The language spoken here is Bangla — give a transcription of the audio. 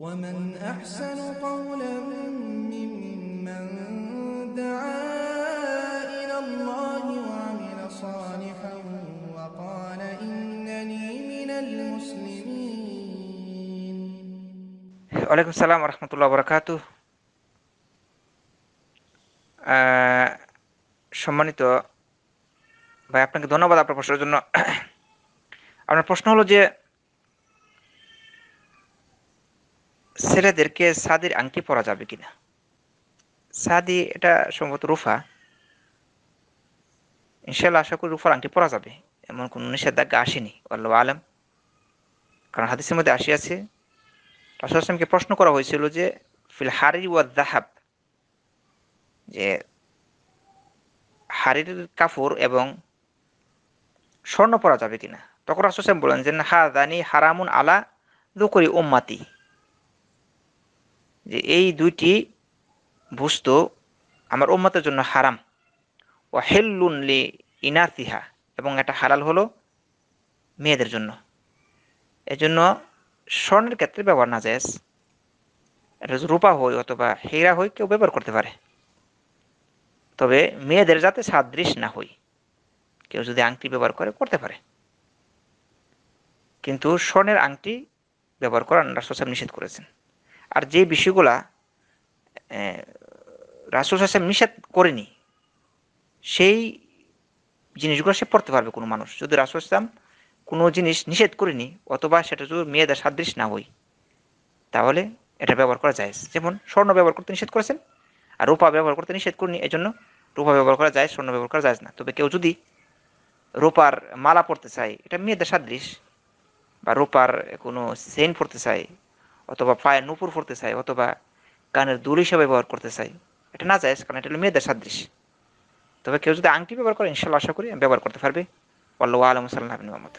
ومن أحسن قولا ممن دعا إلى الله وعمل صالحا وقال إنني من المسلمين ওয়ালাইকুম সালাম রহমতুল্লাহ বরকাত সম্মানিত ভাই আপনাকে ধন্যবাদ আপনার প্রশ্নের জন্য আপনার প্রশ্ন হলো যে ছেলেদেরকে সাদির আংটি পরা যাবে কিনা? সাদি, এটা সম্ভবত রুফা। ইনশাল্লাহ আশা করি রুফার আংটি পরা যাবে। এমন কোনো নিষেধাজ্ঞা আসেনি, আল্লাহ আলম। কারণ হাদিসের মধ্যে আসিয়াছে রাসুলামকে প্রশ্ন করা হয়েছিল যে, ফিল হারি ওয়া দাহাব যে হারির কাপড় এবং স্বর্ণ পরা যাবে কিনা? তখন রাসুলাম বলেন যে হা দানি হারামুন আলা দুকরি উম্মাতি। যে এই দুইটি বস্তু আমার উম্মাতের জন্য হারাম। ও হেল্লুন লি ইনাথিহা এবং এটা হালাল হলো মেয়েদের জন্য। এজন্য স্বর্ণের ক্ষেত্রে ব্যবহার না যায়। এটা রূপা হয় অথবা হেরা হয়, কেউ ব্যবহার করতে পারে। তবে মেয়েদের যাতে সাদৃশ না হই কেউ যদি আংটি ব্যবহার করে, করতে পারে। কিন্তু স্বর্ণের আংটি ব্যবহার করা রাসুল নিষেধ করেছেন। আর যে বিষয়গুলা রাসুল সাহেব নিষেধ করেনি, সেই জিনিসগুলো সে পড়তে পারবে কোনো মানুষ। যদি রাসুল ইসলাম কোনো জিনিস নিষেধ করিনি, অথবা সেটা যদি মেয়েদের সাদৃশ না হই তাহলে এটা ব্যবহার করা যায় যেমন স্বর্ণ ব্যবহার করতে নিষেধ করেছেন, আর রূপা ব্যবহার করতে নিষেধ করিনি এই জন্য রূপা ব্যবহার করা যায় স্বর্ণ ব্যবহার করা যায় না। তবে কেউ যদি রূপার মালা পড়তে চায়, এটা মেয়েদের সাদৃশ বা রূপার কোনো সেন পড়তে চায় অথবা পায়ে নুপুর পড়তে চাই, অথবা কানের দুল হিসাবে ব্যবহার করতে চাই। এটা না যায়, কারণ এটা হলো মেয়েদের সাদৃশ। তবে কেউ যদি আংটি ব্যবহার করে, ইনশাল্লাহ আশা করি ব্যবহার করতে পারবে। আল্লাহ আলম সাল্লাহ মোহাম্মদ।